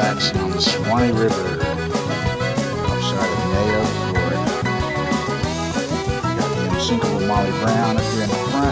flats on the Suwannee River outside of Mayo, Florida. We got the unsinkable Molly Brown up here in the front.